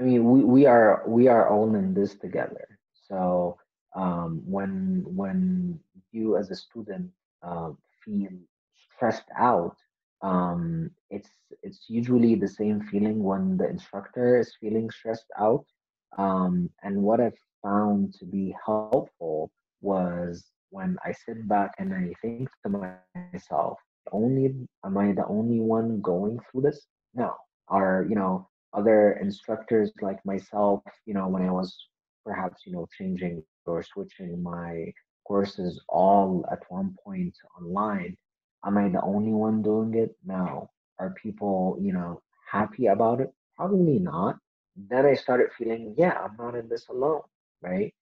I mean, we, we are we are all in this together. So um, when when you as a student uh, feel stressed out, um, it's it's usually the same feeling when the instructor is feeling stressed out. Um, and what I've found to be helpful was when I sit back and I think to myself, only am I the only one going through this? No. Are you know other instructors like myself? You know when I was perhaps you know changing or switching my courses all at one point online. Am I the only one doing it? No. Are people you know happy about it? Probably not. Then I started feeling, yeah, I'm not in this alone, right?